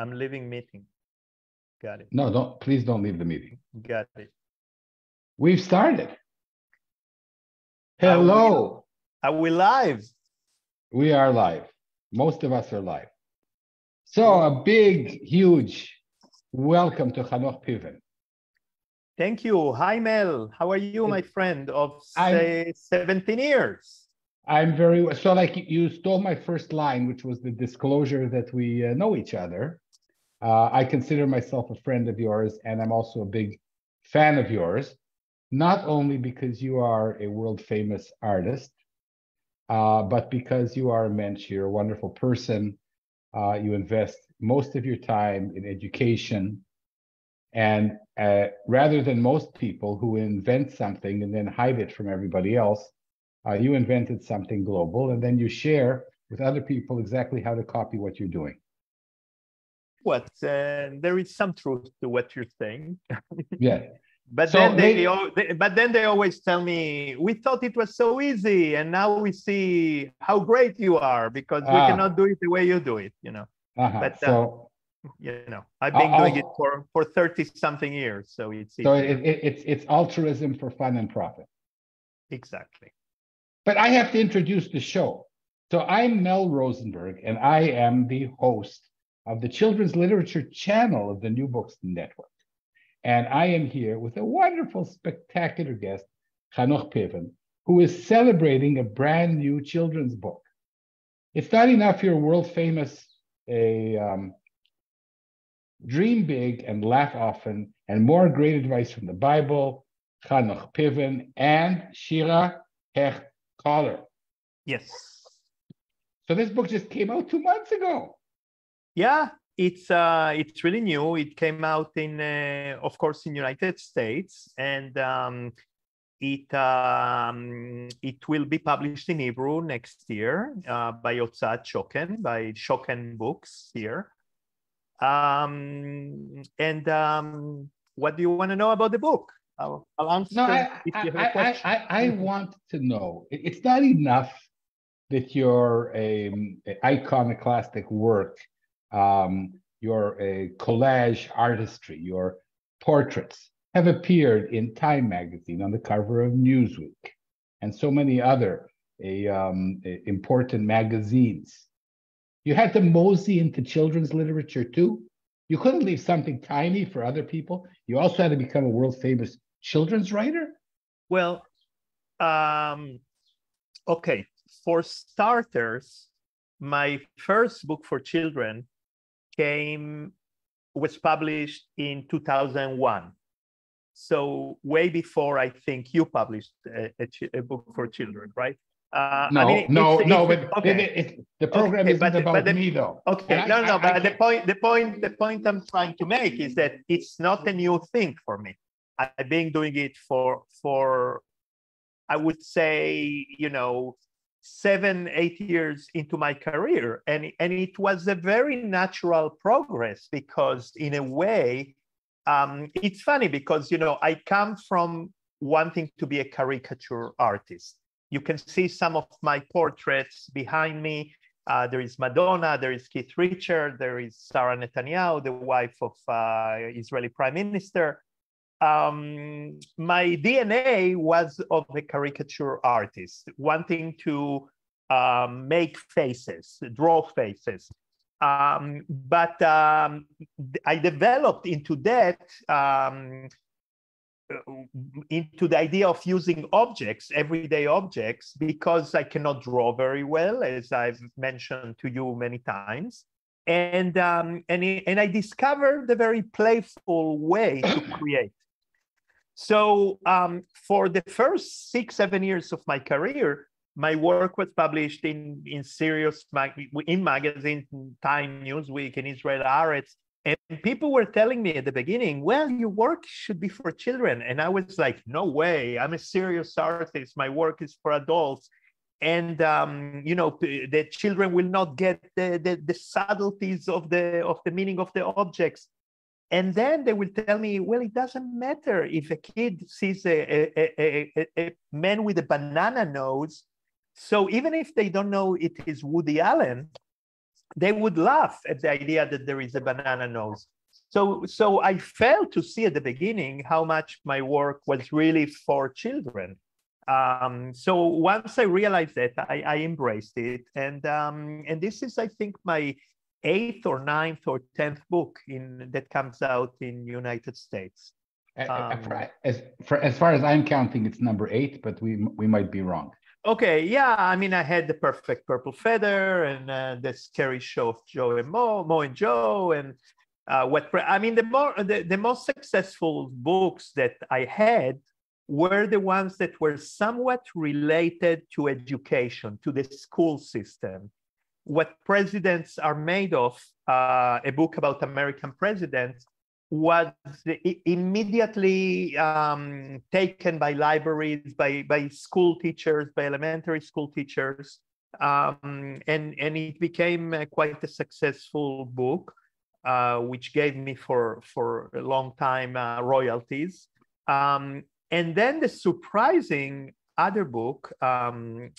I'm leaving meeting. Got it. No, don't, please don't leave the meeting. Got it. We've started. Hello. Are we live? We are live. Most of us are live. So a big, huge welcome to Hanoch Piven. Thank you. Hi, Mel. How are you, my friend of say, 17 years? I'm very so like you stole my first line, which was the disclosure that we uh, know each other. Uh, I consider myself a friend of yours, and I'm also a big fan of yours, not only because you are a world famous artist, uh, but because you are a mensch, you're a wonderful person. Uh, you invest most of your time in education, and uh, rather than most people who invent something and then hide it from everybody else, uh, you invented something global, and then you share with other people exactly how to copy what you're doing. What? Uh, there is some truth to what you're saying. Yeah. But So then they, maybe- they- but then they always tell me, we thought it was so easy, and now we see how great you are because we Ah. cannot do it the way you do it. You know, Uh-huh. But, uh, so you know. I've been I'll- doing it for for 30 something years, so it's so it, it, it's it's altruism for fun and profit. exactly. But I have to introduce the show. So I'm Mel Rosenberg, and I am the host of the Children's Literature channel of the New Books Network. And I am here with a wonderful, spectacular guest, Hanoch Piven, who is celebrating a brand new children's book. It's not enough you're world famous, a um, dream big and laugh often, and more great advice from the Bible, Hanoch Piven, and Shira Hecht Koller. Yes. So this book just came out two months ago. Yeah, it's uh, it's really new. It came out in, uh, of course, in United States, and um, it um, it will be published in Hebrew next year uh, by Otzat Schocken, by Schocken Books here. Um, and um, what do you want to know about the book? I'll, I'll answer No, I, if I, you have a I, question. I, I want to know. It's not enough that your um, iconoclastic work, um, your a collage artistry, your portraits have appeared in Time magazine on the cover of Newsweek, and so many other a, um, a- important magazines. You had to mosey into children's literature too. You couldn't leave something tiny for other people. You also had to become a world famous children's writer. Well, um, okay. For starters, my first book for children came was published in 2001. So way before I think you published a, a, book for children, right? Uh, No, I mean, no, it's- no, it's- but okay. it- it- the program Okay, isn't the- about but the- me though. Okay, And I- no, no, I- but I the point, the point, the point I'm trying to make is that it's not a new thing for me. I've been doing it for, for, I would say, you know, seven, eight years into my career, and and it was a very natural progress because, in a way, um, it's funny because you know I come from wanting to be a caricature artist. You can see some of my portraits behind me. Uh, there is Madonna, there is Keith Richard, there is Sarah Netanyahu, the wife of uh, Israeli Prime Minister. Um, my DNA was of a caricature artist, wanting to um, make faces, draw faces. Um, but um, I developed into that um, into the idea of using objects, everyday objects, because I cannot draw very well, as I've mentioned to you many times. And, um, and, and I discovered a very playful way to create. So um, for the first six, seven years of my career, my work was published in, in serious mag- in magazines, Time, Newsweek, and Israel Haaretz, and people were telling me at the beginning, well, your work should be for children. And I was like, no way, I'm a serious artist. My work is for adults. And um, you know, the children will not get the, the, the subtleties of the of the meaning of the objects. And then they will tell me, well, it doesn't matter if a kid sees a, a, a, a, man with a banana nose. So even if they don't know it is Woody Allen, they would laugh at the idea that there is a banana nose. So, so I failed to see at the beginning how much my work was really for children. Um, so once I realized that, I, I embraced it, and um, and this is, I think, my eighth or ninth or tenth book in that comes out in United States. Um, as, for, as far as I'm counting, it's number eight, but we we might be wrong. Okay, yeah, I mean, I had the perfect purple feather and uh, the scary show of Joe and Mo, Mo and Joe, and uh, what I mean, the more the, the most successful books that I had were the ones that were somewhat related to education, to the school system. What presidents are made of, uh, a book about American presidents, was immediately um, taken by libraries, by, by school teachers, by elementary school teachers, um, and, and it became uh, quite a successful book, uh, which gave me for, for a long time uh, royalties. Um, and then the surprising other book, um,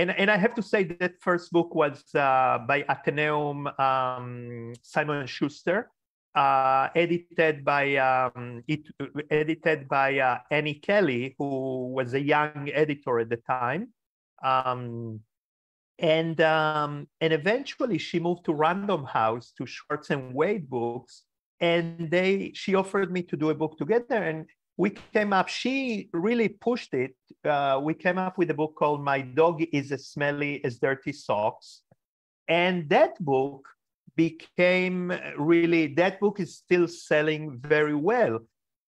and, and I have to say that first book was uh, by Atheneum um, Simon Schuster, uh, edited by um, it, edited by uh, Annie Kelly, who was a young editor at the time, um, and um, and eventually she moved to Random House to Schwartz and Wade books, and they she offered me to do a book together, and we came up. She really pushed it. Uh, we came up with a book called "My Dog Is as Smelly as Dirty Socks," and that book became really, that book is still selling very well.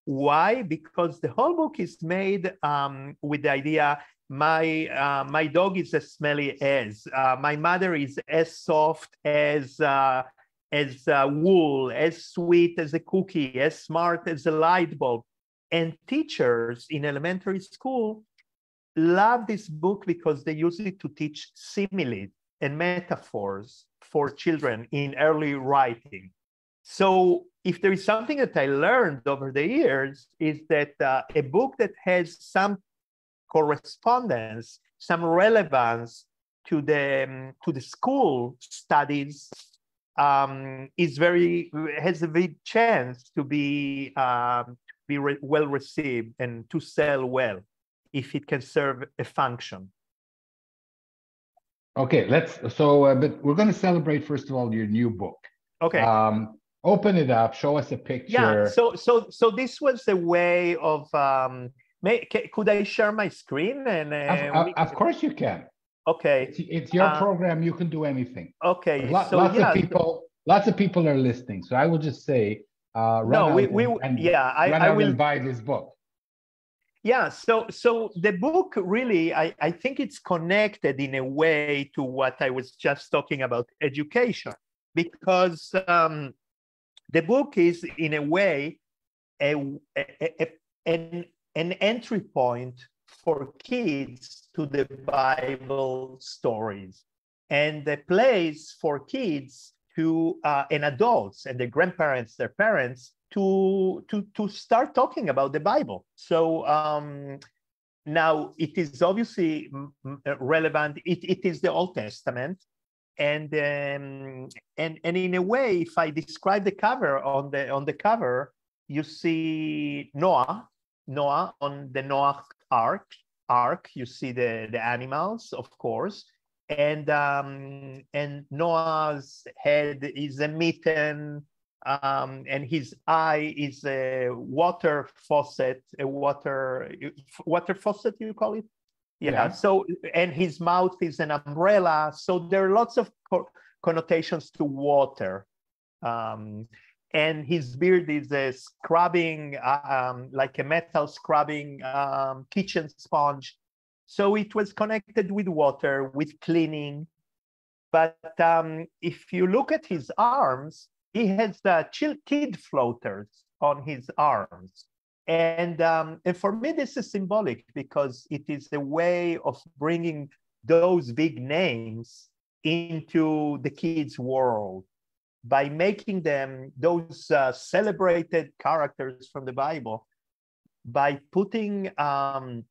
Why? Because the whole book is made um, with the idea my uh, my dog is as smelly as uh, my mother is as soft as uh, as uh, wool, as sweet as a cookie, as smart as a light bulb. And teachers in elementary school love this book because they use it to teach similes and metaphors for children in early writing. So if there is something that I learned over the years is that uh, a book that has some correspondence, some relevance to the um, to the school studies um, is very has a big chance to be um, be re well received and to sell well if it can serve a function. Okay, let's. So, uh, but we're going to celebrate first of all your new book. Okay. Um, open it up. Show us a picture. Yeah. So, so, so this was a way of. Um, may, could I share my screen? And uh, of, of, course you can. Okay. It's, it's your uh, program. You can do anything. Okay. Lo- so, lots yeah, of people. Lots of people are listening. So I will just say. Uh, no, we, we and, yeah, I, I will buy this book. Yeah, so so the book really, I, I think it's connected in a way to what I was just talking about education, because um, the book is in a way a, a, a, an, an entry point for kids to the Bible stories and a place for kids to uh, and adults and their grandparents, their parents to to to start talking about the Bible. So um, now it is obviously relevant. It, it is the Old Testament, and um, and and in a way, if I describe the cover on the on the cover, you see Noah, Noah on the Noah Ark. Ark. You see the the animals, of course, and um, and Noah's head is a mitten um, and his eye is a water faucet, a water water faucet you call it, yeah. yeah. So and his mouth is an umbrella. So there are lots of co- connotations to water. Um, and his beard is a scrubbing, uh, um, like a metal scrubbing um, kitchen sponge. So it was connected with water, with cleaning. But um, if you look at his arms, he has uh, kid floaters on his arms. And, um, and for me, this is symbolic because it is a way of bringing those big names into the kids' world by making them those uh, celebrated characters from the Bible, by putting um,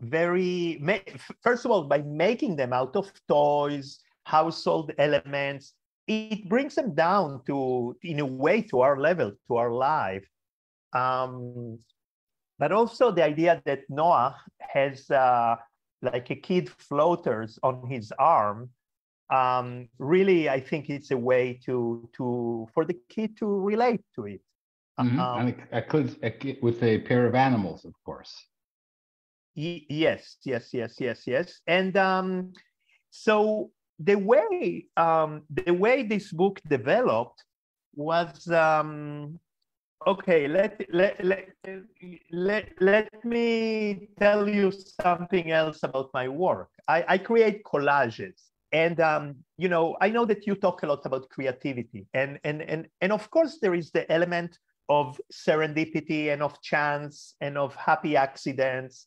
very, first of all, by making them out of toys, household elements, it brings them down to, in a way, to our level, to our life. Um, but also the idea that Noah has uh, like a kid floaters on his arm. Um, really, I think it's a way to to for the kid to relate to it. Mm-hmm. Um, and a, a, kid, a kid with a pair of animals, of course. Yes, yes, yes, yes, yes. And um, so the way um, the way this book developed was um, okay. Let, let let let let me tell you something else about my work. I, I create collages, and um, you know I know that you talk a lot about creativity, and and and and of course there is the element of serendipity and of chance and of happy accidents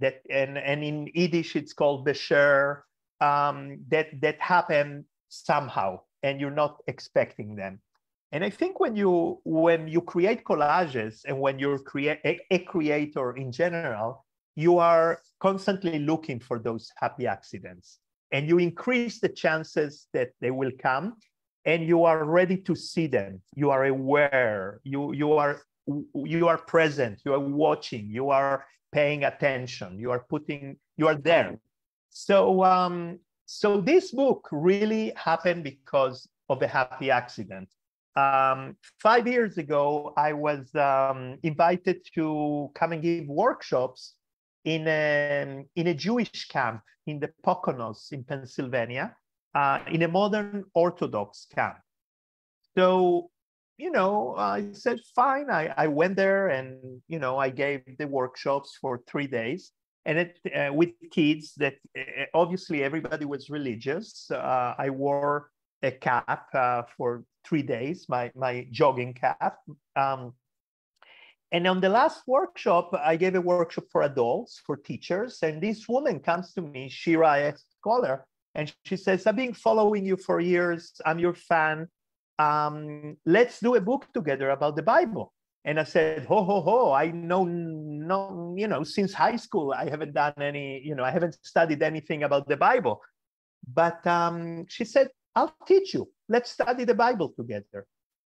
that and and in Yiddish it's called besher um, that that happen somehow and you're not expecting them. And i think when you when you create collages and when you're create a, a creator in general you are constantly looking for those happy accidents. And you increase the chances that they will come and you are ready to see them. You are aware. You you are you are present you are watching you are paying attention you are putting you are there so, um, so this book really happened because of a happy accident. Um, five years ago, I was um, invited to come and give workshops in a, in a Jewish camp in the Poconos in Pennsylvania, uh, in a modern Orthodox camp. So, you know, I said, fine. I, I went there and, you know, I gave the workshops for three days and it uh, with kids that uh, obviously everybody was religious. Uh, I wore a cap uh, for three days, my my jogging cap. Um, and on the last workshop, I gave a workshop for adults, for teachers, and this woman comes to me, Shira, a scholar, and she says, "I've been following you for years. I'm your fan. Um, let's do a book together about the Bible." And I said, ho, ho, ho, I know, no, you know, since high school, I haven't done any, you know, I haven't studied anything about the Bible. But um, she said, I'll teach you. Let's study the Bible together.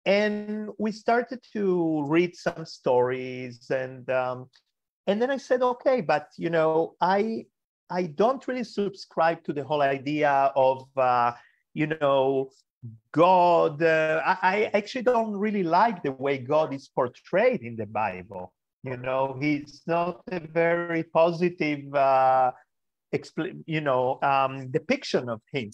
And we started to read some stories. And, um, and then I said, okay, but, you know, I, I don't really subscribe to the whole idea of, uh, you know, God, uh, I, I, actually don't really like the way God is portrayed in the Bible. You know, he's not a very positive, uh, expl- you know, um, depiction of him.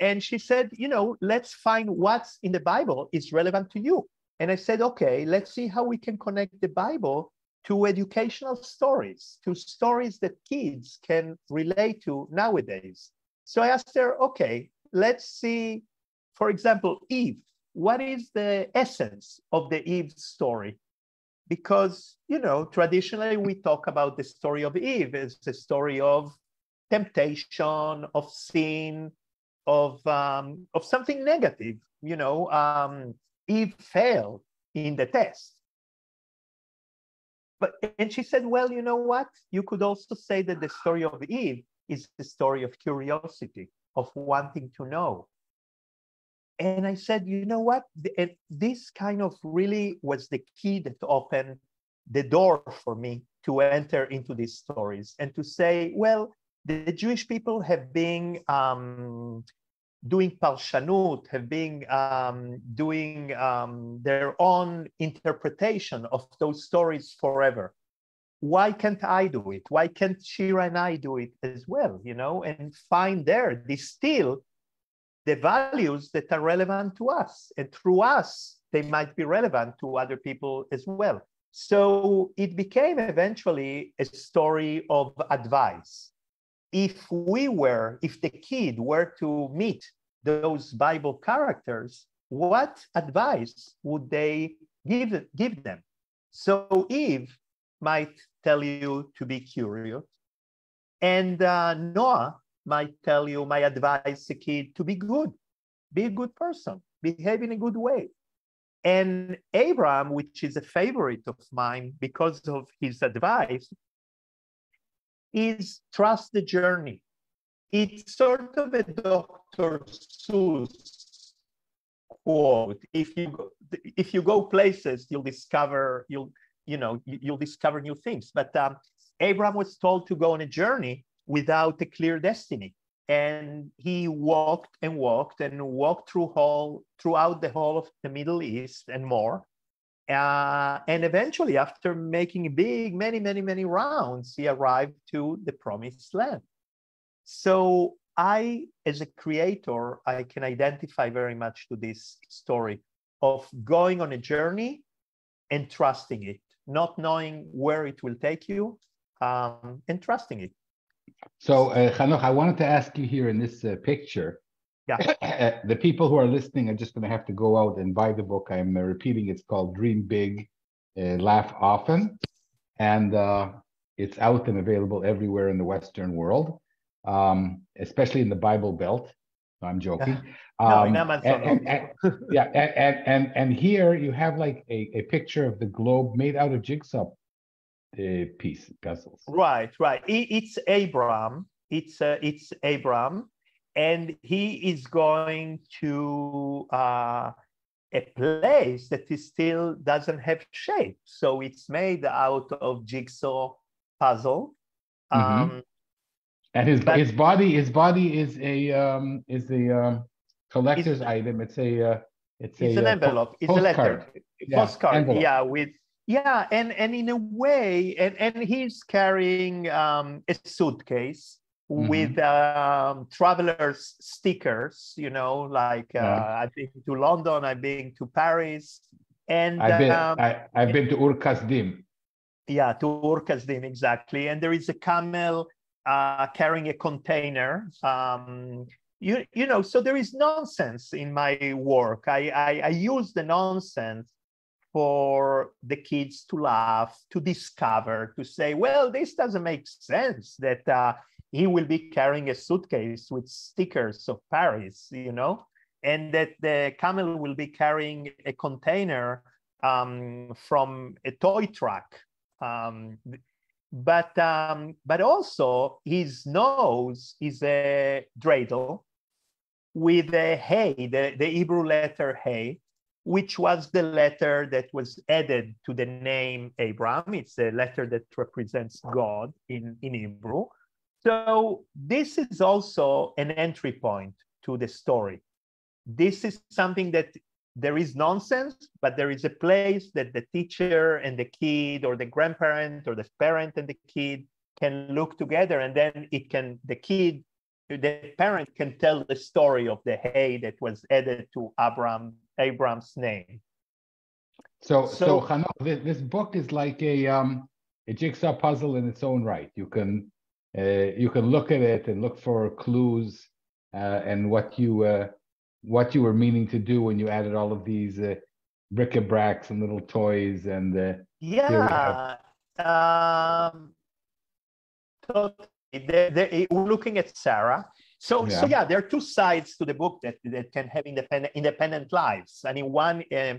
And she said, you know, let's find what's in the Bible is relevant to you. And I said, okay, let's see how we can connect the Bible to educational stories, to stories that kids can relate to nowadays. So I asked her, okay, let's see for example, Eve. What is the essence of the Eve story? Because, you know, traditionally we talk about the story of Eve as a story of temptation, of sin, of, um, of something negative. You know, um, Eve failed in the test. But, and she said, well, you know what? You could also say that the story of Eve is the story of curiosity, of wanting to know, and I said, you know what? And this kind of really was the key that opened the door for me to enter into these stories and to say, well, the Jewish people have been um, doing parshanut, have been um, doing um, their own interpretation of those stories forever. Why can't I do it? Why can't Shira and I do it as well? You know, and find there, distill the values that are relevant to us. And through us, they might be relevant to other people as well. So it became eventually a story of advice. If we were, if the kid were to meet those Bible characters, what advice would they give, give them? So Eve might tell you to be curious, and uh, Noah might tell you, my advice a kid to be good, be a good person, behave in a good way. And Abraham, which is a favorite of mine because of his advice, is trust the journey. It's sort of a Dr. Seuss quote if you go, if you go places you'll discover you'll you know you'll discover new things but um, abraham was told to go on a journey without a clear destiny. And he walked and walked and walked through whole throughout the whole of the middle east and more. Uh, and eventually after making big many many many rounds he arrived to the promised land. So I, as a creator, I can identify very much to this story of going on a journey and trusting it, not knowing where it will take you, um, and trusting it. So, uh, Hanoch, I wanted to ask you here in this uh, picture. Yeah. the people who are listening are just going to have to go out and buy the book. I'm uh, repeating. It's called Dream Big, uh, Laugh Often, and uh, it's out and available everywhere in the Western world um, especially in the Bible Belt. I'm joking. no, in um, Amazon. And, and, and, yeah, and, and and here you have like a, a picture of the globe made out of jigsaw uh, piece puzzles. Right, right. It's Abraham. It's uh, it's Abraham, and he is going to uh, a place that he still doesn't have shape. So it's made out of jigsaw puzzle. Mm-hmm. Um, and his but, his body his body is a um is a um, collector's item. It's a uh, it's, it's a, an uh, envelope. It's postcard. a letter. Yeah, postcard. Envelope. Yeah, with yeah, and and in a way, and and he's carrying um, a suitcase mm-hmm. with um, travelers stickers. You know, like uh, yeah. I've been to London, I've been to Paris, and I've been um, I, have been to Ur Kasdim Yeah, to Ur Kasdim exactly. And there is a camel uh, carrying a container. Um, you, you know, so there is nonsense in my work. I, I, I use the nonsense for the kids to laugh, to discover, to say, well, this doesn't make sense that uh, he will be carrying a suitcase with stickers of Paris, you know, and that the camel will be carrying a container um, from a toy truck. Um, but um, but also his nose is a dreidel with a hey, the, the Hebrew letter hey, which was the letter that was added to the name Abraham. It's a letter that represents God in, in Hebrew. So this is also an entry point to the story. This is something that there is nonsense, but there is a place that the teacher and the kid or the grandparent or the parent and the kid can look together and then it can, the kid, the parent can tell the story of the hay that was added to Abraham, Abraham's name. So, so, so this, this book is like a, um, a jigsaw puzzle in its own right. You can, uh, you can look at it and look for clues uh, and what you, uh, what you were meaning to do when you added all of these uh, bric-a-bracs and little toys and uh, yeah um totally. they're, they're, we're looking at sarah so yeah. so yeah there are two sides to the book that, that can have independent independent lives i mean one um,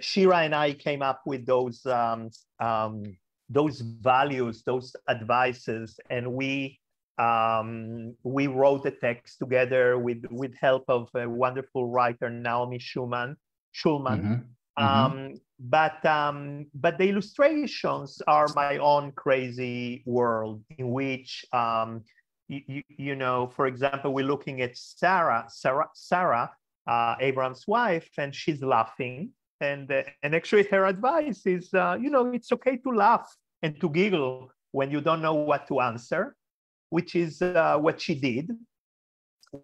shira and i came up with those um, um, those values those advices and we um, we wrote the text together with with help of a wonderful writer Naomi Schulman. Schulman. Mm-hmm. Mm-hmm. Um, but um, but the illustrations are my own crazy world in which um, you, you, know, for example, we're looking at Sarah, Sarah, Sarah, uh, Abraham's wife, and she's laughing, and uh, and actually her advice is, uh, you know, it's okay to laugh and to giggle when you don't know what to answer which is uh, what she did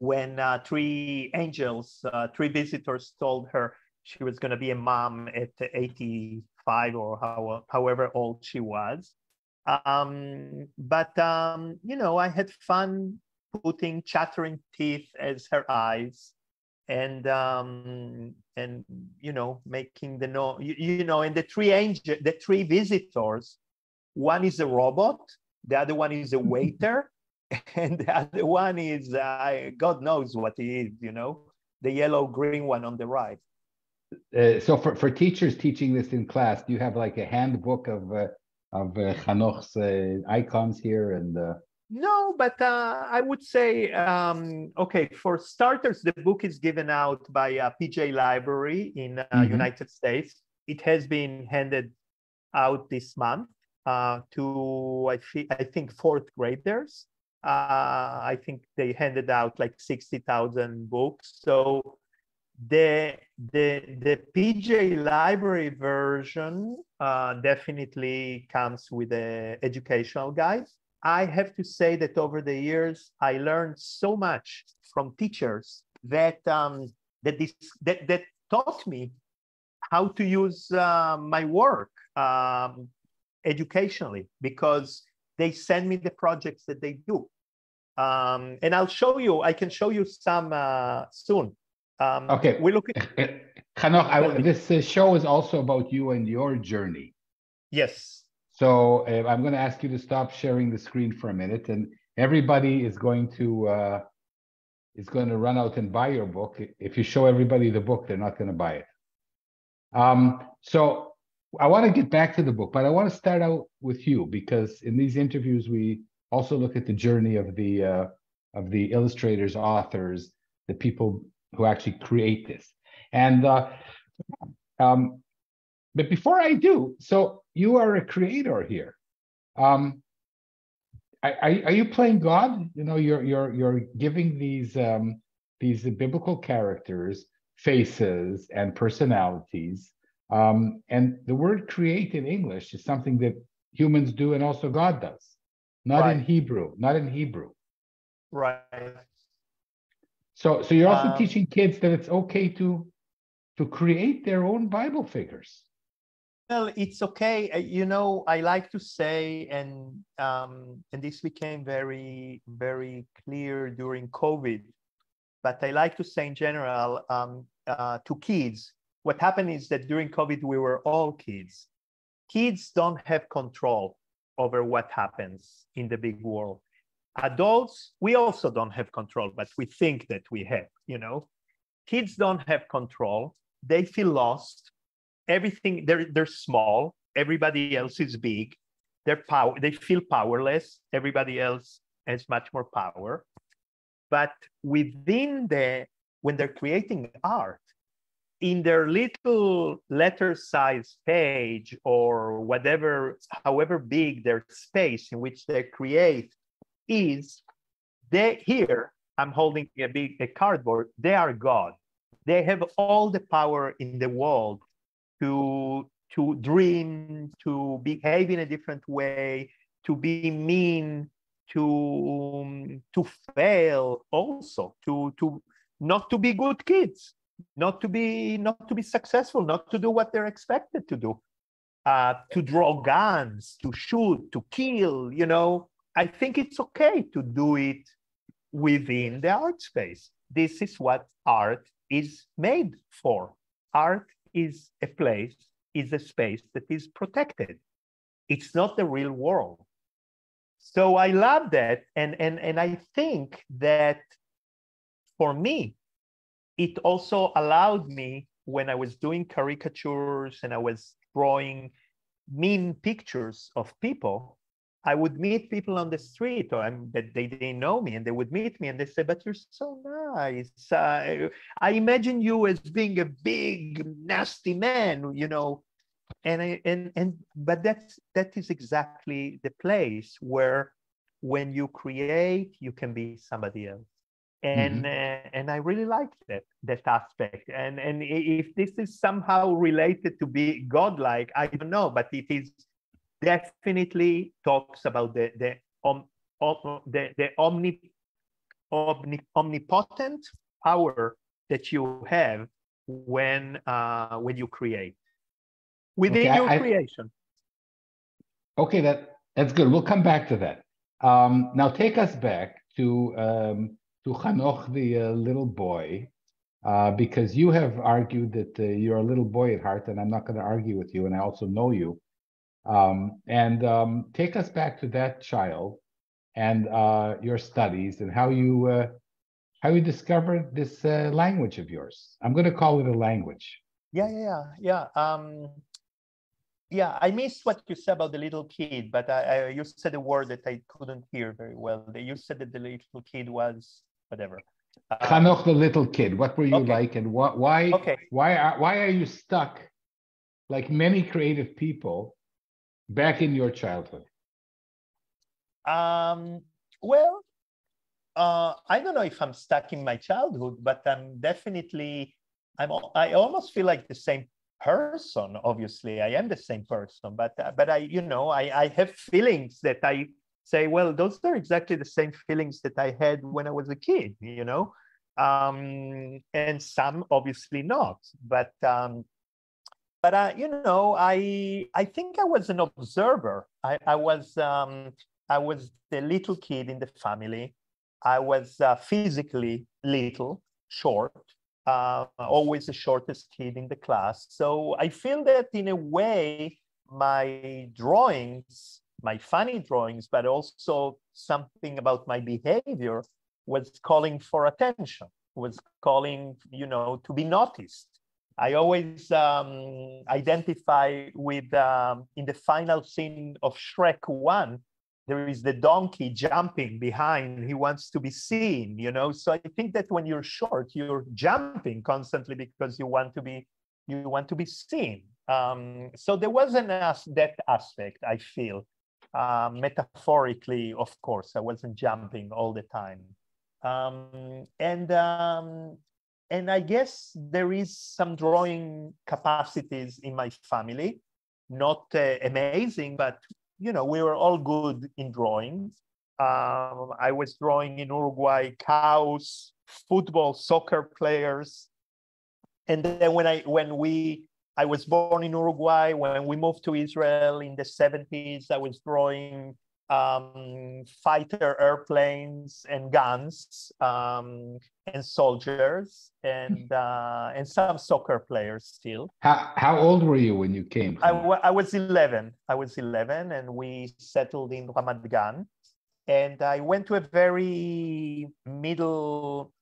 when uh, three angels, uh, three visitors told her she was going to be a mom at 85 or how, however old she was. Um, but, um, you know, I had fun putting chattering teeth as her eyes and um and you know making the no you, you know and the three angel the three visitors one is a robot the other one is a waiter and the other one is uh, God knows what he is, you know, the yellow green one on the right. Uh, so for, for teachers teaching this in class, do you have like a handbook of uh, of uh, Hanoch's uh, icons here and uh, No, but uh, I would say, um, okay, for starters, the book is given out by uh, PJ Library in uh, mm-hmm. United States. It has been handed out this month uh, to, I, th- I think, fourth graders. Uh, I think they handed out like 60,000 books. So the, the, the PJ Library version uh, definitely comes with an educational guide I have to say that over the years, I learned so much from teachers that um, that this that, that taught me how to use uh, my work um, educationally because they send me the projects that they do. Um, and I'll show you, I can show you some uh, soon. Um, okay. We're looking. Hanoch, I, this show is also about you and your journey. Yes. So uh, I'm going to ask you to stop sharing the screen for a minute, and everybody is going to uh, is going to run out and buy your book. If you show everybody the book, they're not going to buy it. Um, so I want to get back to the book, but I want to start out with you because in these interviews we also look at the journey of the uh, of the illustrators, authors, the people who actually create this. And uh, um, but before I do, so you are a creator here. Um, are, are you playing God? You know, you're you're you're giving these um, these biblical characters faces and personalities. Um, and the word create in English is something that humans do and also God does, not right. in Hebrew, not in Hebrew. Right. So so you're also um, teaching kids that it's okay to to create their own Bible figures. Well, it's okay. Uh, you know, I like to say, and um, and this became very, very clear during COVID. But I like to say in general um, uh, to kids, what happened is that during COVID we were all kids. Kids don't have control over what happens in the big world. Adults, we also don't have control, but we think that we have. You know, kids don't have control. They feel lost. Everything they're they're small. Everybody else is big. They're power they feel powerless. Everybody else has much more power. But within the when they're creating art in their little letter size page or whatever however big their space in which they create is they here i'm holding a big a cardboard they are god they have all the power in the world to to dream, to behave in a different way, to be mean, to um, to fail also, to to not to be good kids, not to be not to be successful, not to do what they're expected to do, uh, to draw guns, to shoot, to kill. You know, I think it's okay to do it within the art space. This is what art is made for. Art is a place, is a space that is protected. It's not the real world. So I love that. And, and, and I think that for me, it also allowed me when I was doing caricatures and I was drawing mean pictures of people I would meet people on the street or I'm, that they didn't know me and they would meet me and they say, but you're so nice. Uh, I imagine you as being a big, nasty man, you know. And I, and and but that's that is exactly the place where when you create, you can be somebody else. And mm-hmm. uh, and I really like that that aspect. And and if this is somehow related to be godlike, I don't know, but it is definitely talks about the the um, um, the, the omni, omni, omnipotent power that you have when uh, when you create within okay, your I, creation. Okay, that that's good. We'll come back to that. Um, now take us back to um, to Hanoch, the uh, little boy, uh, because you have argued that uh, you're a little boy at heart, and I'm not going to argue with you, and I also know you. Um, and um, take us back to that child and uh, your studies and how you uh, how you discovered this uh, language of yours. I'm going to call it a language. Yeah, yeah, yeah, yeah. Um, yeah, I missed what you said about the little kid, but I, I you said a word that I couldn't hear very well. You said that the little kid was whatever. Um, Hanoch, the little kid. What were you okay. like, and what? Why? Okay. Why are Why are you stuck, like many creative people, back in your childhood? Um. Well, uh, I don't know if I'm stuck in my childhood, but I'm definitely. I'm. I almost feel like the same person obviously i am the same person but uh, but i you know i i have feelings that i say well those are exactly the same feelings that i had when i was a kid you know um and some obviously not but um but uh, you know i i think i was an observer i i was um i was the little kid in the family i was uh, physically little short uh, always the shortest kid in the class. So I feel that in a way, my drawings, my funny drawings, but also something about my behavior was calling for attention, was calling, you know, to be noticed. I always um, identify with, um, in the final scene of Shrek 1, there is the donkey jumping behind. He wants to be seen you know? So i think that when you're short you're jumping constantly because you want to be you want to be seen. Um, so there was an as that aspect i feel uh, metaphorically of course. I wasn't jumping all the time. Um, and um, and i guess there is some drawing capacities in my family not uh, amazing but you know, we were all good in drawing. Um, I was drawing in Uruguay cows, football, soccer players. And then when I when we I was born in Uruguay, when we moved to Israel in the 70s, I was drawing um, fighter airplanes and guns um, and soldiers and uh, and some soccer players still. How how old were you when you came? I, I was 11. I was 11, and we settled in Ramat Gan, and I went to a very middle,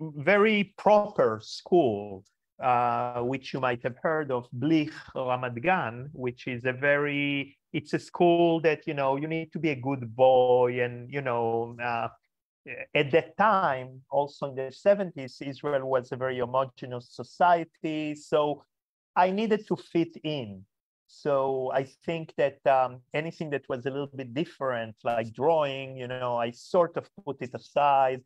very proper school uh, which you might have heard of, Blich Ramat Gan, which is a very, it's a school that, you know, you need to be a good boy. And, you know, uh, at that time, also in the 70s, Israel was a very homogeneous society. So I needed to fit in. So I think that um, anything that was a little bit different, like drawing, you know, I sort of put it aside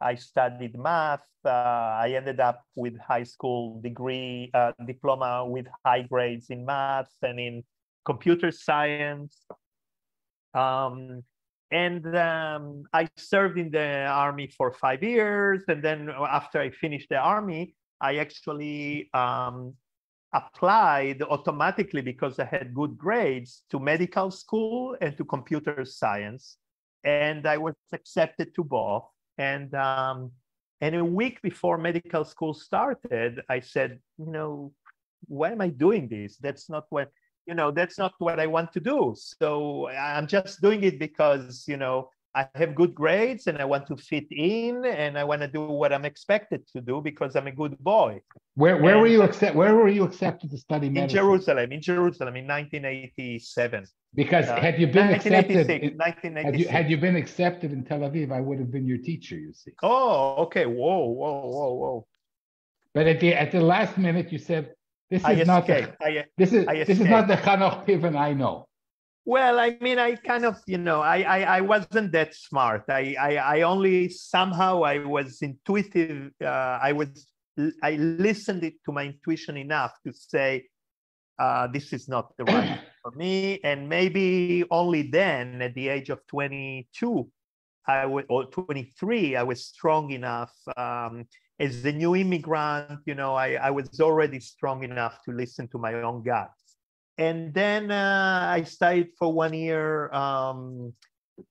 I studied math. Uh, I ended up with high school degree, uh, diploma with high grades in math and in computer science. Um, and um, I served in the army for five years. And then after I finished the army, I actually um, applied automatically because I had good grades to medical school and to computer science. And I was accepted to both. And um, and a week before medical school started, I said, you know, why am I doing this? That's not what you know. That's not what I want to do. So I'm just doing it because you know I have good grades and I want to fit in and I want to do what I'm expected to do because I'm a good boy. Where where and were you accept where were you accepted to study medicine? In Jerusalem, in Jerusalem in 1987. Because uh, had you been accepted in, had you had you been accepted in Tel Aviv, I would have been your teacher, you see. Oh, okay. Whoa, whoa, whoa, whoa. But at the at the last minute you said this is not the, I, this is this is not the Hanoch Piven I know. Well, I mean, I kind of, you know, I, I, I wasn't that smart. I, I, I only somehow I was intuitive. Uh, I was, I listened to my intuition enough to say, uh, this is not the right for me. And maybe only then, at the age of 22, I was, or 23, I was strong enough. Um, as a new immigrant, you know, I, I was already strong enough to listen to my own gut and then uh, I studied for one year um,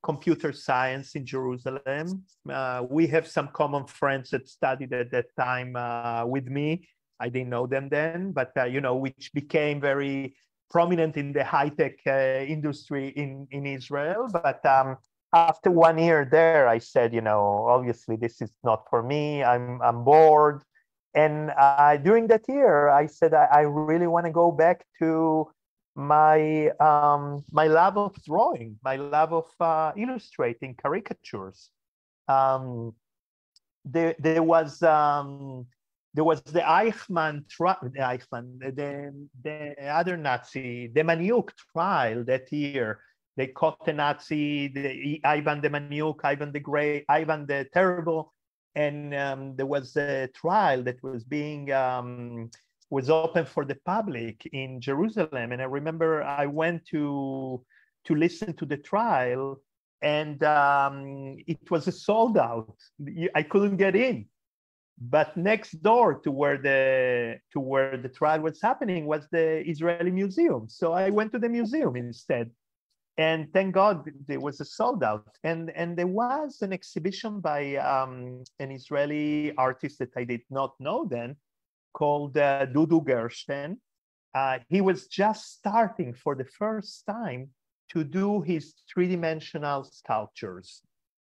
computer science in Jerusalem. Uh, we have some common friends that studied at that time uh, with me. I didn't know them then, but uh, you know, which became very prominent in the high tech uh, industry in in Israel. But um, after one year there, I said, you know, obviously this is not for me. I'm I'm bored. And uh, during that year, I said I, I really want to go back to my um, my love of drawing, my love of uh, illustrating caricatures. Um, there, there was um, there was the Eichmann trial, the Eichmann, the, the other Nazi, the Demjanjuk trial that year. They caught the Nazi, the Ivan Demjanjuk, Ivan the Great, Ivan the Terrible, and um, there was a trial that was being um, was open for the public in Jerusalem. And I remember I went to to listen to the trial, and um, it was a sold out. I couldn't get in. But next door to where the to where the trial was happening was the Israeli Museum. So I went to the museum instead. And thank God there was a sold out. And, and there was an exhibition by um, an Israeli artist that I did not know then called uh, Dudu Gerstein. Uh, he was just starting for the first time to do his three-dimensional sculptures.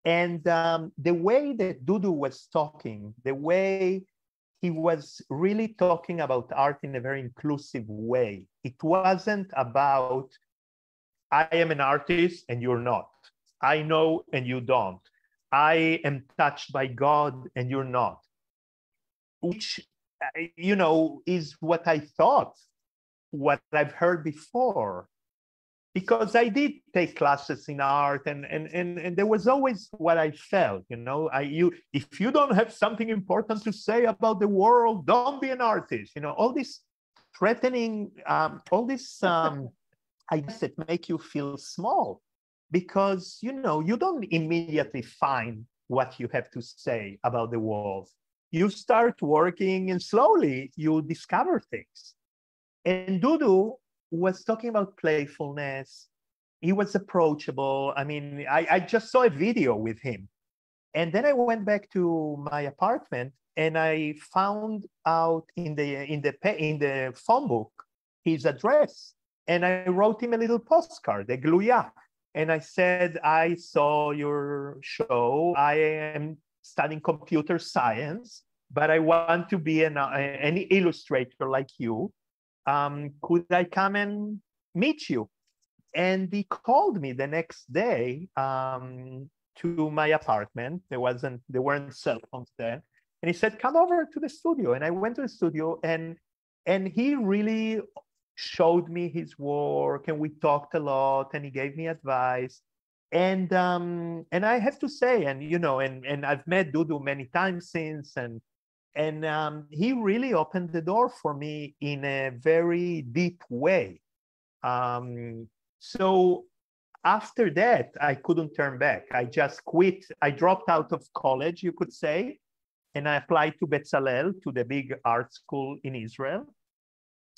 And um, the way that Dudu was talking, the way he was really talking about art in a very inclusive way. It wasn't about, I am an artist and you're not. I know and you don't. I am touched by God and you're not. Which, you know, is what I thought, what I've heard before. Because I did take classes in art and, and, and, and there was always what I felt, you know, I, you, if you don't have something important to say about the world, don't be an artist, you know, all this threatening, um, all this, um, I guess it make you feel small because, you know, you don't immediately find what you have to say about the world. You start working and slowly you discover things. And Dudu was talking about playfulness. He was approachable. I mean, I, I just saw a video with him. And then I went back to my apartment and I found out in the in the in the phone book his address. And I wrote him a little postcard, a gluya. And I said, I saw your show. I am studying computer science, but I want to be an, uh, an illustrator like you um, could I come and meet you? And he called me the next day um, to my apartment. There wasn't, there weren't cell phones then. And he said, come over to the studio. And I went to the studio and, and he really showed me his work and we talked a lot and he gave me advice and um and i have to say and you know and and i've met dudu many times since and and um, he really opened the door for me in a very deep way. Um, so after that, I couldn't turn back. I just quit. I dropped out of college, you could say, and I applied to Bezalel, to the big art school in Israel.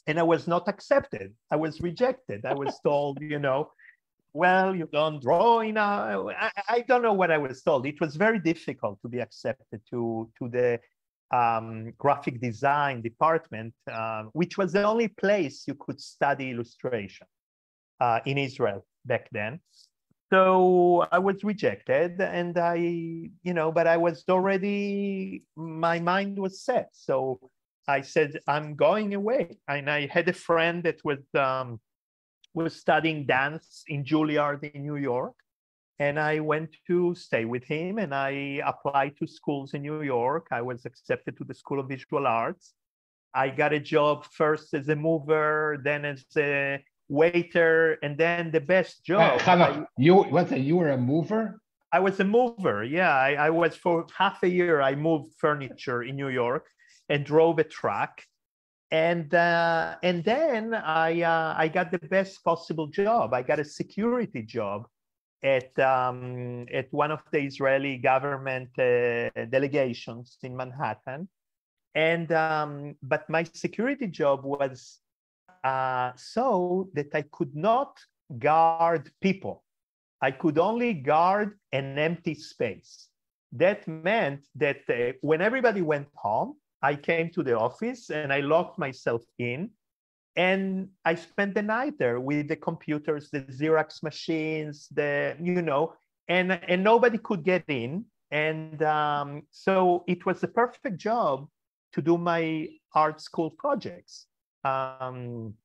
And I was not accepted. I was rejected. I was told, you know, well, you don't draw in I don't know what I was told. It was very difficult to be accepted to, to the um, graphic design department, uh, which was the only place you could study illustration uh, in Israel back then. So I was rejected, and I, you know, but I was already, my mind was set. So I said, I'm going away. And I had a friend that was um, was studying dance in Juilliard in New York and I went to stay with him and I applied to schools in New York. I was accepted to the School of Visual Arts. I got a job first as a mover, then as a waiter, and then the best job. Uh, I, you what's it? You were a mover? I was a mover. Yeah, I, I was for half a year. I moved furniture in New York and drove a truck and uh, and then I uh, I got the best possible job. I got a security job at um, at one of the Israeli government uh, delegations in Manhattan, and um, but my security job was uh, so that I could not guard people. I could only guard an empty space. That meant that uh, when everybody went home, I came to the office and I locked myself in and I spent the night there with the computers, the Xerox machines, the you know, and and nobody could get in, and um, so it was the perfect job to do my art school projects. Um,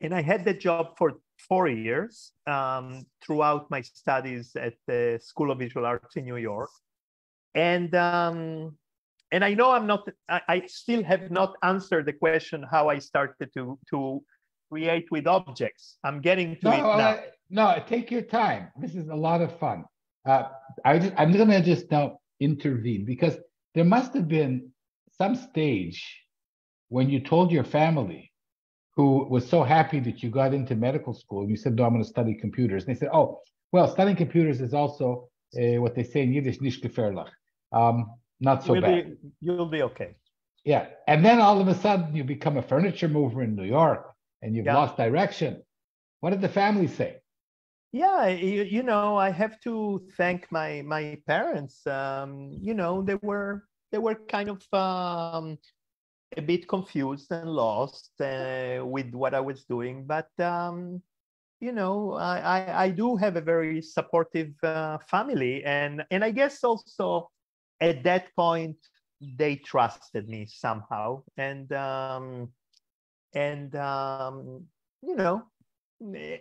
and I had the job for four years um, throughout my studies at the School of Visual Arts in New York. And um, and I know I'm not, I, I, still have not answered the question how I started to to create with objects. I'm getting to no, it now. Uh, no, take your time. This is a lot of fun. Uh, I just, I'm going to just now intervene because there must have been some stage when you told your family who was so happy that you got into medical school, and you said, no, I'm going to study computers. And they said, oh, well, studying computers is also uh, what they say in Yiddish, nicht gefährlich. Um, not so you'll bad. Be, you'll be okay. Yeah. And then all of a sudden you become a furniture mover in New York and you've yeah. lost direction. What did the family say? Yeah, you, you know, I have to thank my my parents. Um, you know, they were they were kind of um, a bit confused and lost uh, with what I was doing, but um, you know, I, I, I do have a very supportive uh, family, and and I guess also at that point they trusted me somehow, and um, and um, you know,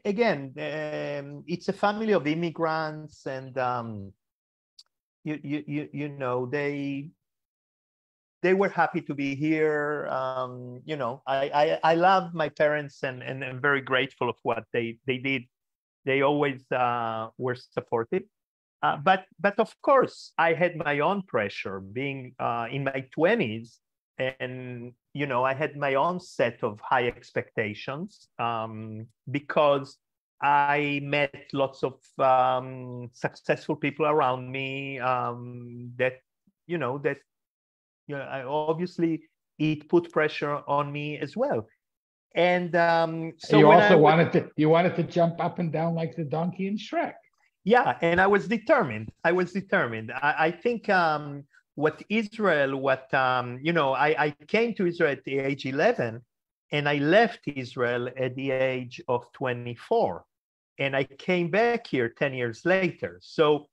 again, um, it's a family of immigrants, and um, you you you you know they they were happy to be here. Um, you know, I, I, I love my parents and, and I'm very grateful of what they, they did. They always uh, were supportive. Uh, but, but of course, I had my own pressure being uh, in my 20s. And, you know, I had my own set of high expectations um, because I met lots of um, successful people around me um, that, you know, that you know, I, obviously it put pressure on me as well. And um, so you also I, wanted to you wanted to jump up and down like the donkey in Shrek. Yeah, and I was determined. I was determined. I, I think um, what Israel, what um, you know, I, I came to Israel at the age 11, and I left Israel at the age of 24, and I came back here 10 years later. So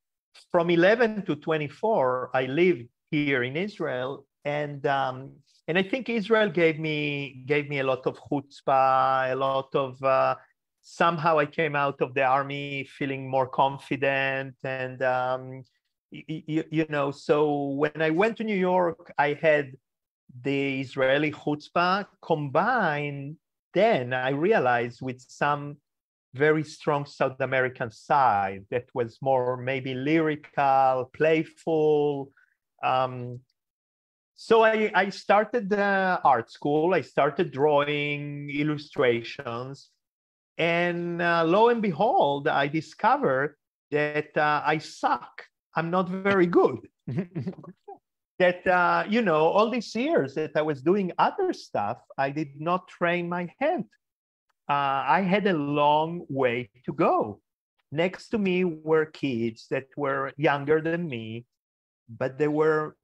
from 11 to 24, I lived here in Israel, and um, and I think Israel gave me gave me a lot of chutzpah, a lot of uh, somehow I came out of the army feeling more confident, and um, you, you know, so when I went to New York, I had the Israeli chutzpah combined. Then I realized with some very strong South American side that was more maybe lyrical, playful, um, so I, I started the art school. I started drawing illustrations. And uh, lo and behold, I discovered that uh, I suck. I'm not very good. that, uh, you know, all these years that I was doing other stuff, I did not train my hand. Uh, I had a long way to go. Next to me were kids that were younger than me, but they were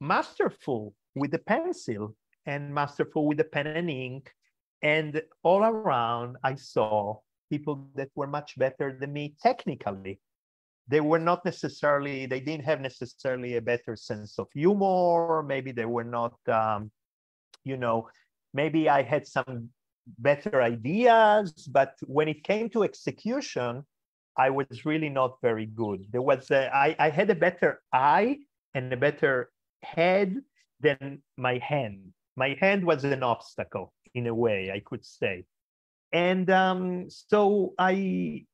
masterful with the pencil and masterful with the pen and ink. And all around, I saw people that were much better than me technically. They were not necessarily, they didn't have necessarily a better sense of humor. Maybe they were not, um, you know, maybe I had some better ideas, but when it came to execution, I was really not very good. There was, a, I, I had a better eye and a better head than my hand. My hand was an obstacle in a way, I could say. And um, so I,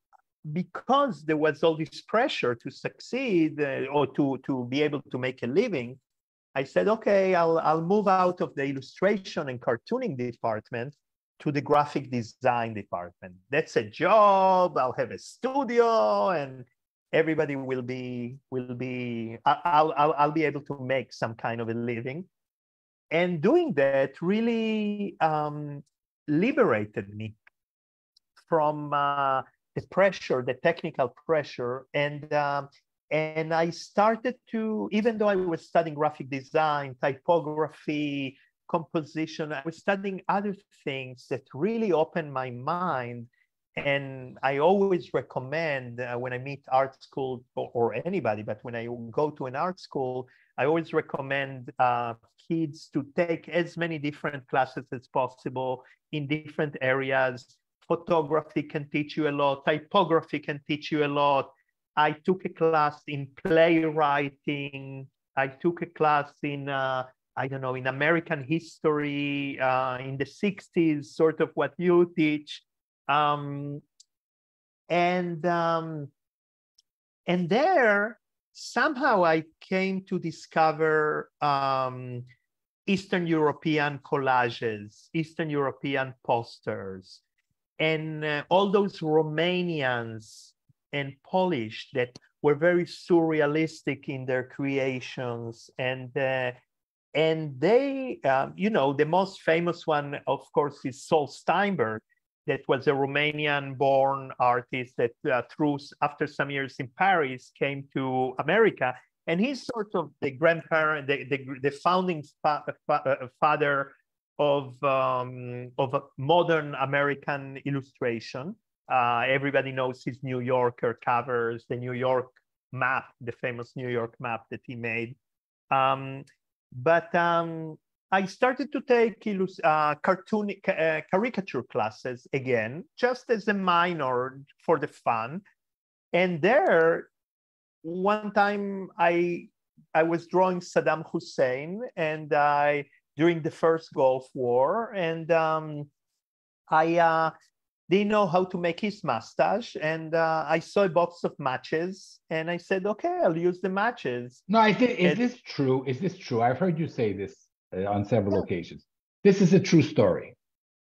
because there was all this pressure to succeed uh, or to, to be able to make a living, I said, okay, I'll, I'll move out of the illustration and cartooning department to the graphic design department. That's a job. I'll have a studio and everybody will be will be I'll, I'll i'll be able to make some kind of a living and doing that really um, liberated me from uh, the pressure the technical pressure. And um, and i started to even though i was studying graphic design typography composition i was studying other things that really opened my mind. And I always recommend uh, when I meet art school or, or, anybody, but when I go to an art school, I always recommend uh, kids to take as many different classes as possible in different areas photography can teach you a lot, typography can teach you a lot. I took a class in playwriting. I took a class in, uh, I don't know, in American history uh, in the 60s, sort of what you teach. Um, and um, and there somehow I came to discover um, Eastern European collages, Eastern European posters, and uh, all those Romanians and Polish that were very surrealistic in their creations. And uh, and they um, you know the most famous one of course is Saul Steinberg that was a Romanian born artist that uh, through after some years in Paris came to America. And he's sort of the grandparent the, the, the founding fa- fa- uh, father of um, of modern American illustration. Uh, everybody knows his New Yorker covers the New York map the famous New York map that he made. Um, but um, I started to take uh, cartoon uh, caricature classes again, just as a minor for the fun. And there, one time I I was drawing Saddam Hussein, and I during the first Gulf War, and um, I uh, didn't know how to make his mustache, and uh, I saw a box of matches, and I said, "Okay, I'll use the matches." No, I think is this true? Is this true? I've heard you say this uh, on several yeah. occasions. This is a true story.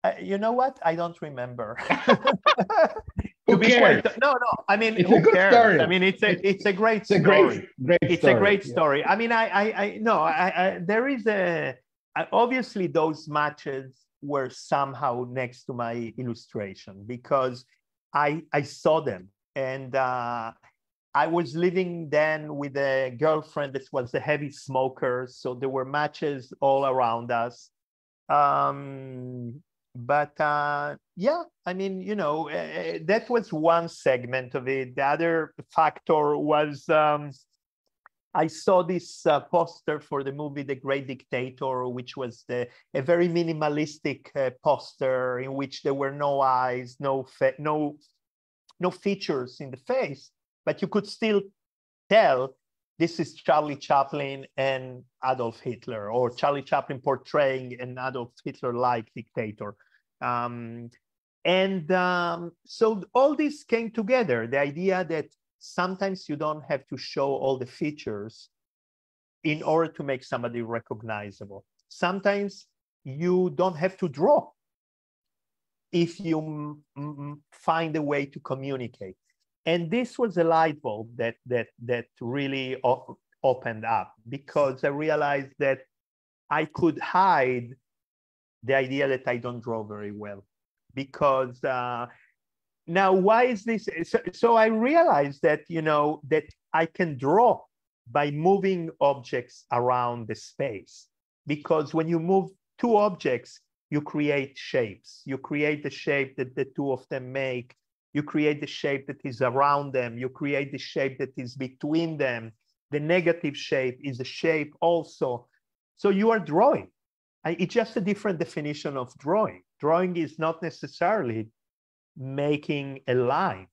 Uh, you know what? I don't remember. who cares? No, no. I mean, it's a good cares? story. I mean, it's a it's a great it's a story. Great, great it's story. a great story. Yeah. I mean, I, I, I no, I, I, there is a obviously those matches were somehow next to my illustration because I I saw them and uh, I was living then with a girlfriend that was a heavy smoker, so there were matches all around us. Um, but uh, yeah, I mean, you know, uh, that was one segment of it. The other factor was um, I saw this uh, poster for the movie The Great Dictator, which was the, a very minimalistic uh, poster in which there were no eyes, no no no features in the face but you could still tell this is Charlie Chaplin and Adolf Hitler, or Charlie Chaplin portraying an Adolf Hitler-like dictator. Um, and um, so all this came together, the idea that sometimes you don't have to show all the features in order to make somebody recognizable. Sometimes you don't have to draw if you find a way to communicate and this was a light bulb that that that really op- opened up because I realized that I could hide the idea that I don't draw very well because uh, now why is this so, so I realized that you know that I can draw by moving objects around the space because when you move two objects you create shapes. You create the shape that the two of them make you create the shape that is around them. You create the shape that is between them. The negative shape is a shape also. So you are drawing. It's just a different definition of drawing. Drawing is not necessarily making a line.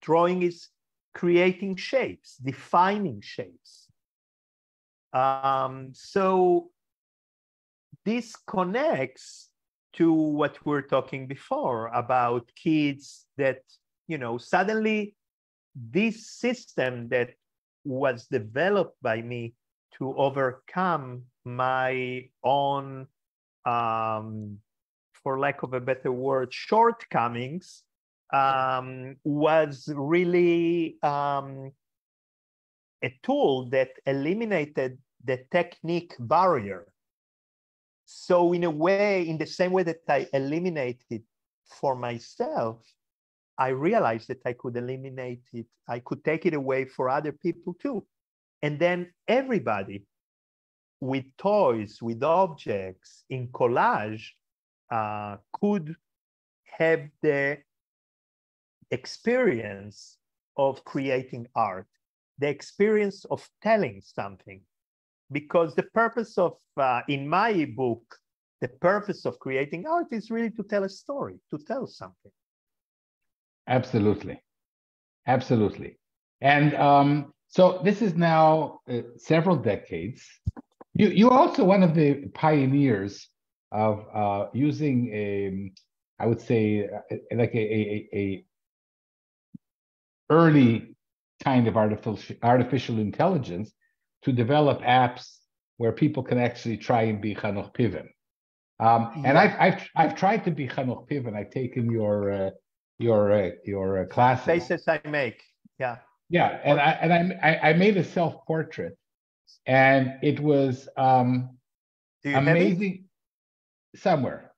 Drawing is creating shapes, defining shapes. Um, so this connects to what we are talking before about kids that you know suddenly this system that was developed by me to overcome my own um, for lack of a better word shortcomings um, was really um, a tool that eliminated the technique barrier so in a way, in the same way that I eliminated for myself, I realized that I could eliminate it. I could take it away for other people too. And then everybody with toys, with objects in collage uh, could have the experience of creating art, the experience of telling something, because the purpose of uh, in my book the purpose of creating art is really to tell a story, to tell something. Absolutely. Absolutely. And um, so this is now uh, several decades. You, you're also one of the pioneers of uh, using a, I would say, uh, like a, a, a early kind of artificial artificial intelligence to develop apps where people can actually try and be Hanoch Piven. Um, and I've, I've I've tried to be Hanoch Piven. I've taken your uh, your uh, your uh, classes. Faces I make, yeah. Yeah, and I and I I made a self portrait, and it was um, amazing. Somewhere,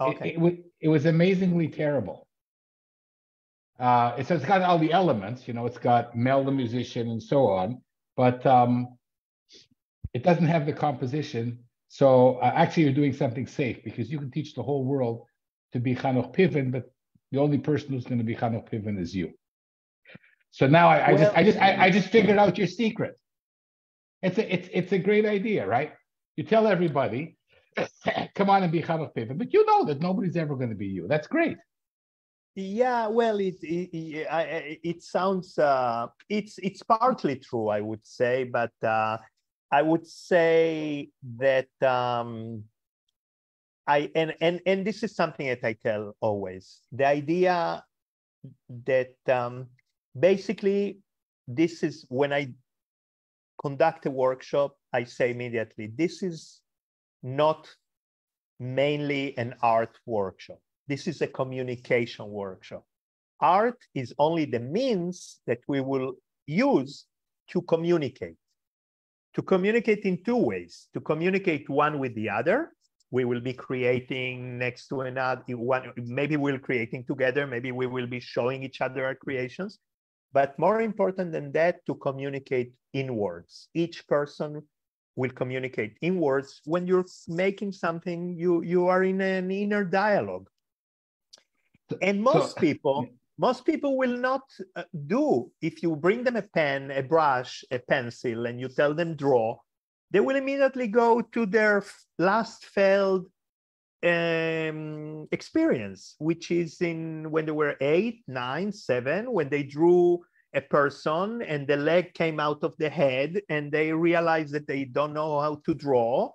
okay. It, it, was it was amazingly terrible. Uh, so it's got all the elements, you know, it's got Mel the musician and so on, but um, it doesn't have the composition. So uh, actually, you're doing something safe because you can teach the whole world to be Hanoch Piven, but the only person who's going to be Hanoch Piven is you. So now I, I well, just I just I, I, just figured out your secret. It's a it's it's a great idea, right? You tell everybody, come on and be Hanoch Piven, but you know that nobody's ever going to be you. That's great. Yeah, well, it it, it, it sounds uh, it's it's partly true, I would say, but uh, I would say that um, I and and and this is something that I tell always. The idea that um, basically this is when I conduct a workshop, I say immediately, this is not mainly an art workshop. This is a communication workshop. Art is only the means that we will use to communicate. To communicate in two ways, to communicate one with the other. We will be creating next to another one maybe we're creating together maybe we will be showing each other our creations. But more important than that to communicate inwards each person will communicate inwards when you're making something you you are in an inner dialogue and most so, people most people will not uh, do if you bring them a pen a brush a pencil and you tell them draw they will immediately go to their last failed um, experience, which is in when they were eight, nine, seven, when they drew a person and the leg came out of the head and they realized that they don't know how to draw.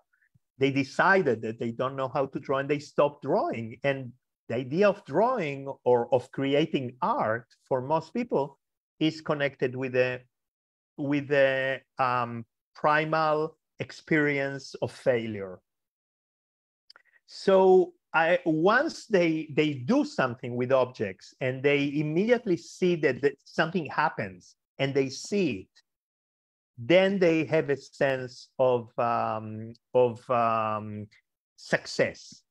They decided that they don't know how to draw and they stopped drawing. And the idea of drawing or of creating art for most people is connected with a with a um, primal experience of failure. So I, once they, they do something with objects and they immediately see that, that something happens and they see it, then they have a sense of, um, of um, success.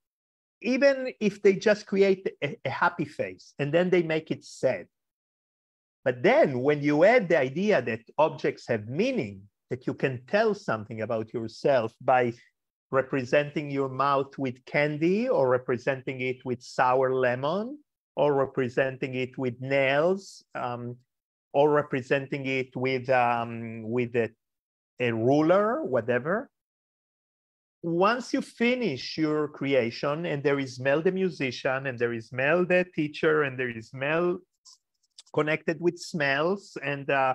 Even if they just create a, a happy face and then they make it sad. But then when you add the idea that objects have meaning, that you can tell something about yourself by representing your mouth with candy or representing it with sour lemon or representing it with nails um, or representing it with um, with a, a ruler whatever once you finish your creation and there is mel the musician and there is mel the teacher and there is mel connected with smells and uh,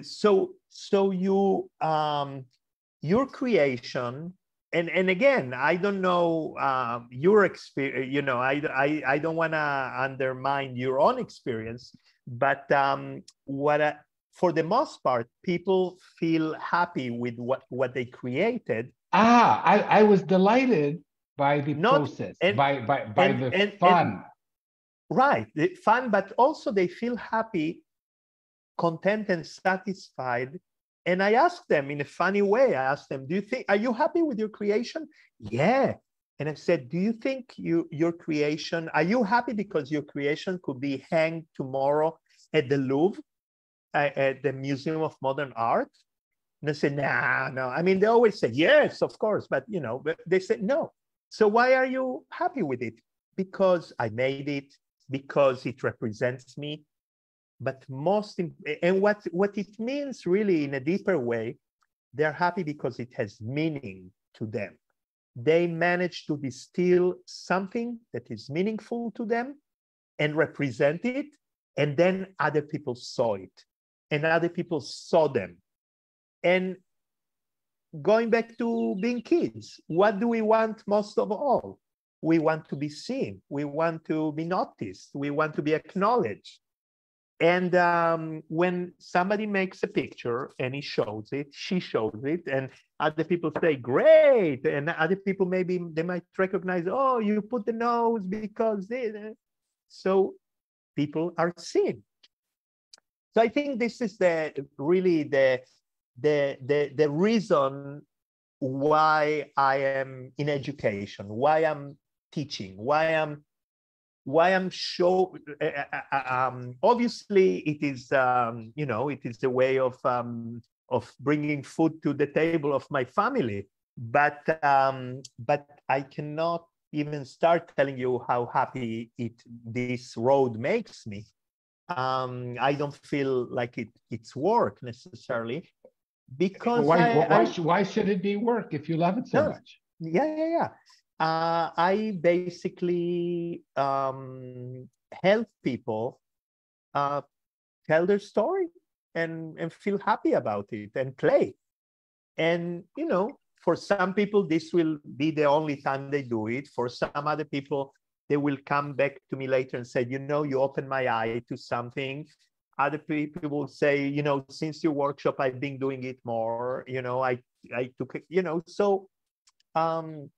so so you um your creation and and again i don't know um, your experience you know i i, I don't want to undermine your own experience but um what I, for the most part people feel happy with what what they created ah i i was delighted by the Not, process and, by by by and, the and, fun right the fun but also they feel happy content and satisfied. And I asked them in a funny way, I asked them, do you think, are you happy with your creation? Yeah. And I said, do you think you, your creation, are you happy because your creation could be hanged tomorrow at the Louvre, uh, at the Museum of Modern Art? And I said, nah, no. I mean, they always say, yes, of course, but you know, but they said, no. So why are you happy with it? Because I made it, because it represents me, but most and what what it means really in a deeper way they're happy because it has meaning to them they manage to distill something that is meaningful to them and represent it. And then other people saw it and other people saw them. And going back to being kids, what do we want most of all? We want to be seen. We want to be noticed. We want to be acknowledged. And um, when somebody makes a picture and he shows it, she shows it, and other people say, great. And other people maybe they might recognize, oh, you put the nose because they. So people are seen. So I think this is the really the the the, the reason why I am in education, why I'm teaching, why I'm why I'm show. Uh, uh, uh, um, obviously, it is um, you know it is a way of um, of bringing food to the table of my family. But um, but I cannot even start telling you how happy it this road makes me. Um, I don't feel like it it's work necessarily because why, I, why, I, why should it be work if you love it so No. much? yeah yeah yeah uh, i basically um, help people uh, tell their story and and feel happy about it and play and you know for some people this will be the only time they do it for some other people they will come back to me later and say you know you opened my eye to something other people will say you know since your workshop i've been doing it more you know i i took it you know so um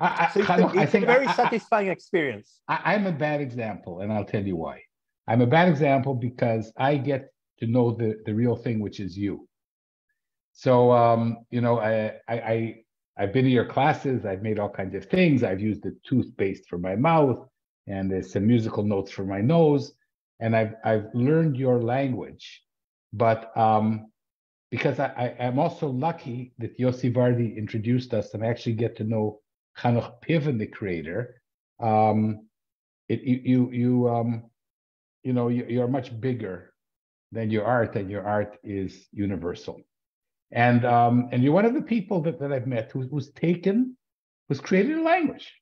I, I, so it's, a, it's think a very I, satisfying experience I, I'm a bad example, and I'll tell you why. I'm a bad example because I get to know the, the real thing, which is you. So, um, you know, I, I, I, I've been to your classes, I've made all kinds of things. I've used the toothpaste for my mouth, and there's some musical notes for my nose, and I've, I've learned your language. But um, because I, I, I'm also lucky that Yossi Vardi introduced us and I actually get to know Chanoch Piven, the creator. Um, it, you, you, you, um, you know, you, you're much bigger than your art, and your art is universal. And um, and you're one of the people that, that I've met who, who's taken, who's created a language.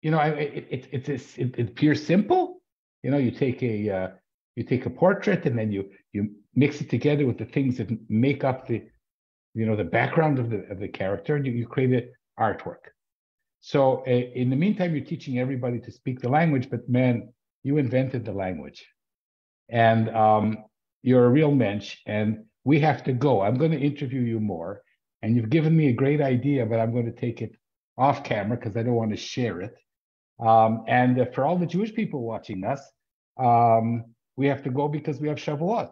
You know, I, it, it, it appears simple. You know, you take a uh, you take a portrait and then you you mix it together with the things that make up the you know the background of the of the character and you, you create an artwork. So uh, in the meantime you're teaching everybody to speak the language but man you invented the language. And um, you're a real mensch and we have to go. I'm going to interview you more and you've given me a great idea but i'm going to take it off camera because i don't want to share it um, and uh, for all the jewish people watching us um, we have to go because we have Shavuot.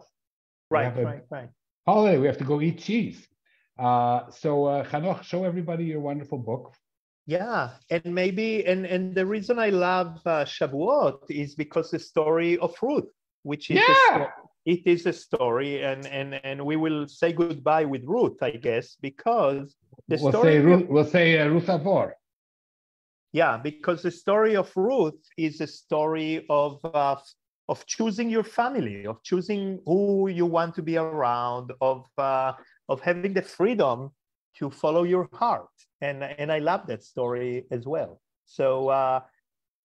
Right have right right holiday. We have to go eat cheese. Uh, so, uh, Chanoch, show everybody your wonderful book. Yeah, and maybe and and the reason I love uh, Shavuot is because the story of Ruth, which is a Yeah. it is a story, and and and we will say goodbye with Ruth, I guess, because the we'll story say of- Ruth, we'll say uh, Ruth Avor. Yeah, because the story of Ruth is a story of uh, of choosing your family, of choosing who you want to be around, of uh, of having the freedom to follow your heart, and and I love that story as well. So uh,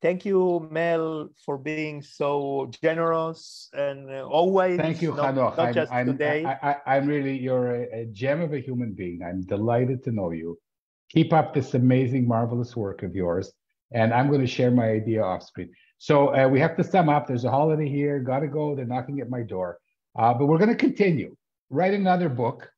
thank you, Mel, for being so generous and uh, always. Thank you, not, Chanoch. not I'm, just I'm, today. I, I'm really, you're a, a gem of a human being. I'm delighted to know you. Keep up this amazing, marvelous work of yours. And I'm going to share my idea off screen. So uh, we have to sum up. There's a holiday here. Got to go. They're knocking at my door. Uh, but we're going to continue. Write another book.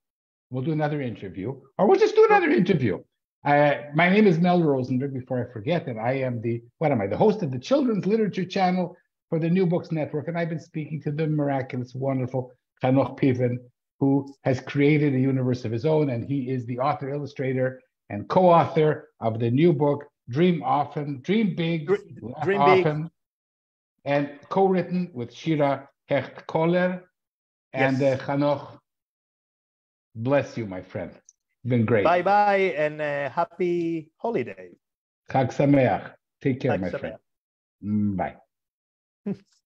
We'll do another interview, or we'll just do another interview. Uh, my name is Mel Rosenberg. Before I forget that, I am the what am I? The host of the Children's Literature Channel for the New Books Network, and I've been speaking to the miraculous, wonderful Chanoch Piven, who has created a universe of his own, and he is the author, illustrator, and co-author of the new book Dream Often, Dream Big, Dream Big. And co-written with Shira Hecht Koller and Yes. uh, Chanoch. Bless you, my friend. It's Been great. bye bye and uh, happy holiday. Chag Sameach. Take care, Chag my Sameach. friend. Mm, Bye.